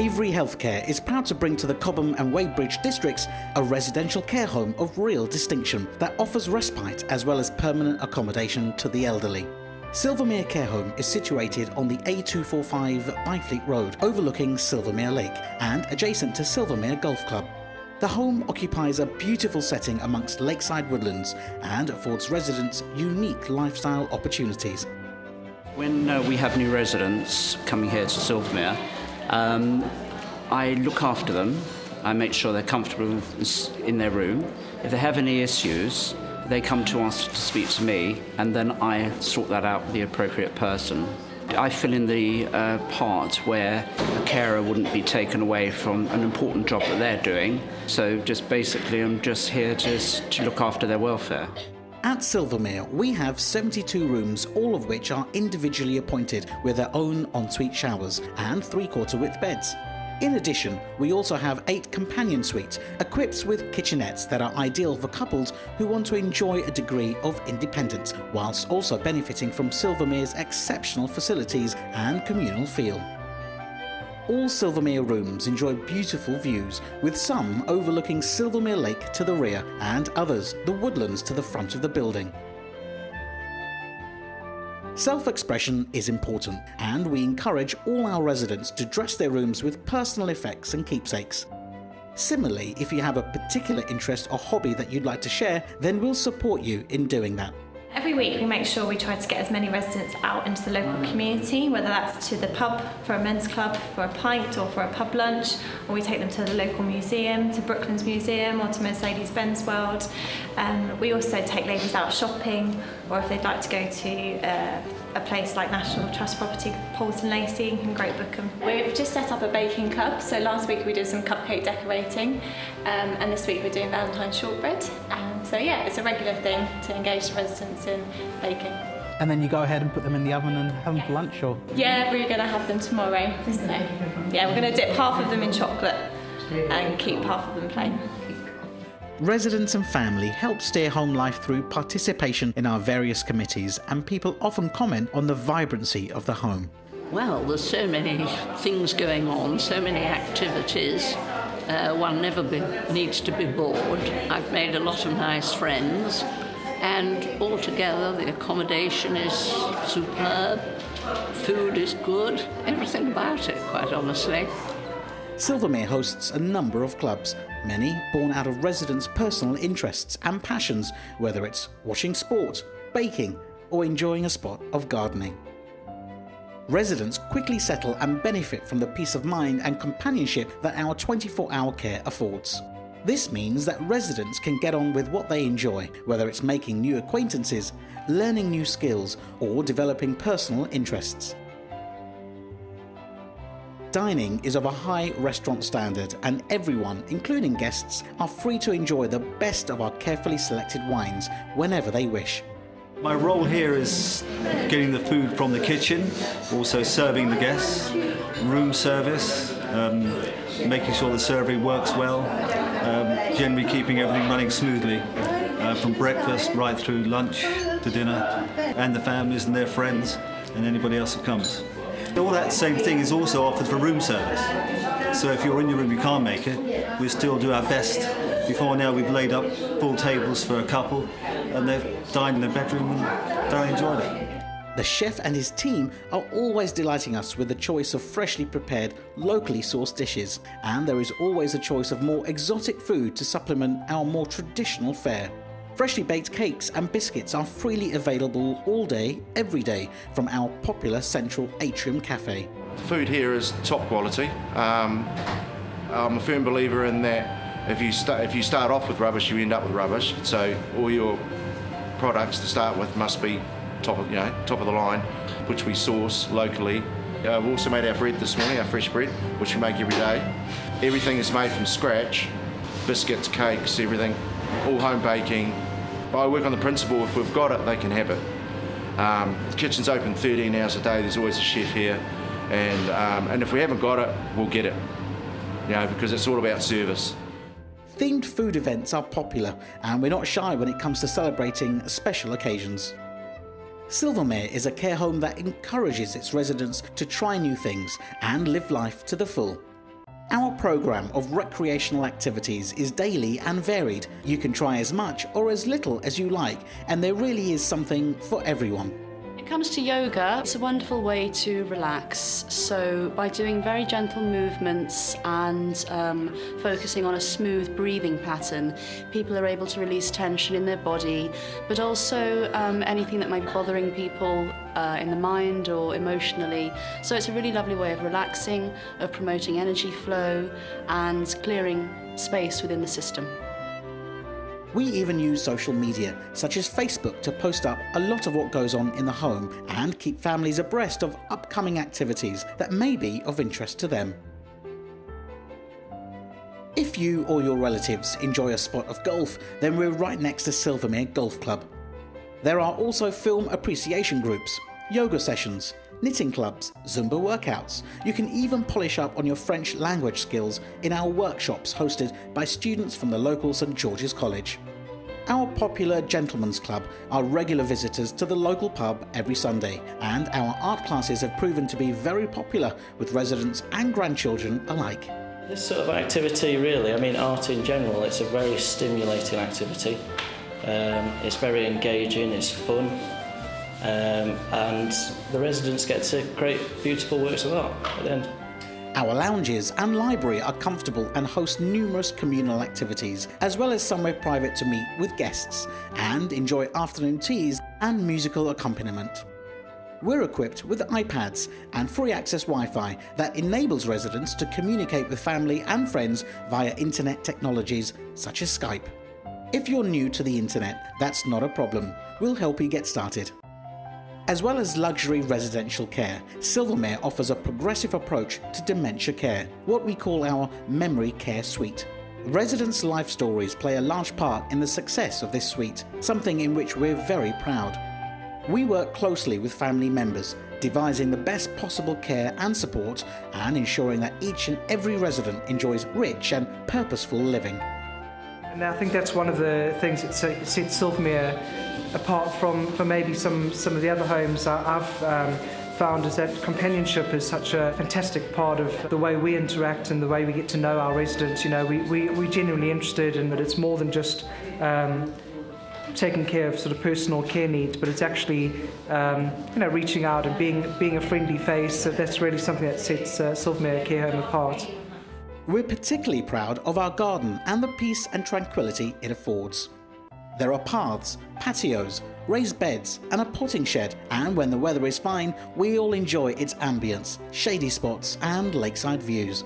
Avery Healthcare is proud to bring to the Cobham and Weybridge districts a residential care home of real distinction that offers respite as well as permanent accommodation to the elderly. Silvermere Care Home is situated on the A245 Byfleet Road, overlooking Silvermere Lake and adjacent to Silvermere Golf Club. The home occupies a beautiful setting amongst lakeside woodlands and affords residents unique lifestyle opportunities. When uh, we have new residents coming here to Silvermere, um, I look after them. I make sure they're comfortable in their room. If they have any issues, they come to us to speak to me, and then I sort that out with the appropriate person. I fill in the uh, part where a carer wouldn't be taken away from an important job that they're doing. So just basically, I'm just here to, to look after their welfare. At Silvermere, we have 72 rooms, all of which are individually appointed with their own ensuite showers and three-quarter width beds. In addition, we also have eight companion suites equipped with kitchenettes that are ideal for couples who want to enjoy a degree of independence whilst also benefiting from Silvermere's exceptional facilities and communal feel. All Silvermere rooms enjoy beautiful views, with some overlooking Silvermere Lake to the rear and others the woodlands to the front of the building. Self-expression is important, and we encourage all our residents to dress their rooms with personal effects and keepsakes. Similarly, if you have a particular interest or hobby that you'd like to share, then we'll support you in doing that. Every week we make sure we try to get as many residents out into the local community, whether that's to the pub for a men's club, for a pint or for a pub lunch, or we take them to the local museum, to Brooklands Museum or to Mercedes-Benz World. Um, we also take ladies out shopping, or if they'd like to go to uh, a place like National Trust Property, Polesden Lacey in Great Bookham. We've just set up a baking club, so last week we did some cupcake decorating, um, and this week we're doing Valentine's shortbread. So yeah, it's a regular thing to engage the residents in baking. And then you go ahead and put them in the oven and have them for lunch, or? Yeah, we're going to have them tomorrow. So yeah, we're going to dip half of them in chocolate and keep half of them plain. Residents and family help steer home life through participation in our various committees, and people often comment on the vibrancy of the home. Well, there's so many things going on, so many activities. Uh, one never be, needs to be bored. I've made a lot of nice friends, and altogether the accommodation is superb, food is good, everything about it, quite honestly. Silvermere hosts a number of clubs, many born out of residents' personal interests and passions, whether it's watching sport, baking, or enjoying a spot of gardening. Residents quickly settle and benefit from the peace of mind and companionship that our 24 hour care affords. This means that residents can get on with what they enjoy, whether it's making new acquaintances, learning new skills, or developing personal interests. Dining is of a high restaurant standard, and everyone, including guests, are free to enjoy the best of our carefully selected wines whenever they wish. My role here is getting the food from the kitchen, also serving the guests, room service, um, making sure the survey works well, um, generally keeping everything running smoothly. Uh, from breakfast right through lunch to dinner, and the families and their friends, and anybody else that comes. All that same thing is also offered for room service. So if you're in your room, you can't make it, we still do our best. Before now, we've laid up full tables for a couple, and they've dined in their bedroom and thoroughly enjoyed it. The chef and his team are always delighting us with the choice of freshly prepared, locally sourced dishes, and there is always a choice of more exotic food to supplement our more traditional fare. Freshly baked cakes and biscuits are freely available all day, every day from our popular central atrium cafe. The food here is top quality. Um, I'm a firm believer in that if you, start, if you start off with rubbish, you end up with rubbish. So all your products to start with must be top of, you know, top of the line, which we source locally. Uh, we've also made our bread this morning, our fresh bread, which we make every day. Everything is made from scratch, biscuits, cakes, everything, all home baking, I work on the principle if we've got it, they can have it. Um, the kitchen's open 13 hours a day, there's always a chef here, and, um, and if we haven't got it, we'll get it, you know, because it's all about service. Themed food events are popular, and we're not shy when it comes to celebrating special occasions. Silvermere is a care home that encourages its residents to try new things and live life to the full. Our programme of recreational activities is daily and varied. You can try as much or as little as you like, and there really is something for everyone. Comes to yoga, it's a wonderful way to relax. So, by doing very gentle movements and um, focusing on a smooth breathing pattern, people are able to release tension in their body, but also um, anything that might be bothering people uh, in the mind or emotionally. So, it's a really lovely way of relaxing, of promoting energy flow, and clearing space within the system. We even use social media, such as Facebook, to post up a lot of what goes on in the home and keep families abreast of upcoming activities that may be of interest to them. If you or your relatives enjoy a spot of golf, then we're right next to Silvermere Golf Club. There are also film appreciation groups, yoga sessions, knitting clubs, Zumba workouts. You can even polish up on your French language skills in our workshops hosted by students from the local St George's College. Our popular Gentlemen's Club are regular visitors to the local pub every Sunday, and our art classes have proven to be very popular with residents and grandchildren alike. This sort of activity, really, I mean, art in general, it's a very stimulating activity. Um, it's very engaging, it's fun, um, and the residents get to create beautiful works of art at the end. Our lounges and library are comfortable and host numerous communal activities, as well as somewhere private to meet with guests and enjoy afternoon teas and musical accompaniment. We're equipped with iPads and free access Wi Fi that enables residents to communicate with family and friends via internet technologies such as Skype. If you're new to the internet, that's not a problem. We'll help you get started. As well as luxury residential care, Silvermere offers a progressive approach to dementia care, what we call our Memory Care Suite. Residents' life stories play a large part in the success of this suite, something in which we're very proud. We work closely with family members, devising the best possible care and support and ensuring that each and every resident enjoys rich and purposeful living. And I think that's one of the things that sets Silvermere apart from, from maybe some, some of the other homes I've um, found is that companionship is such a fantastic part of the way we interact and the way we get to know our residents. You know, we, we, we're genuinely interested in that it's more than just um, taking care of sort of personal care needs, but it's actually, um, you know, reaching out and being, being a friendly face. So that's really something that sets uh, Silvermere Care Home apart. We're particularly proud of our garden and the peace and tranquility it affords. There are paths, patios, raised beds, and a potting shed, and when the weather is fine, we all enjoy its ambience, shady spots, and lakeside views.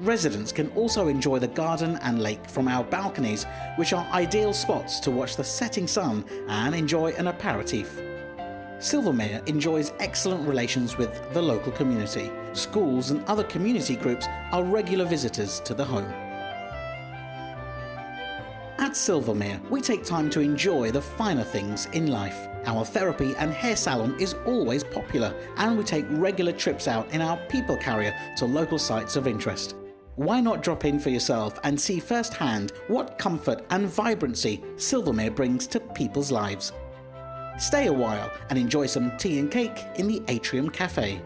Residents can also enjoy the garden and lake from our balconies, which are ideal spots to watch the setting sun and enjoy an aperitif. Silvermere enjoys excellent relations with the local community. Schools and other community groups are regular visitors to the home. At Silvermere, we take time to enjoy the finer things in life. Our therapy and hair salon is always popular, and we take regular trips out in our people carrier to local sites of interest. Why not drop in for yourself and see firsthand what comfort and vibrancy Silvermere brings to people's lives? Stay a while and enjoy some tea and cake in the Atrium Cafe.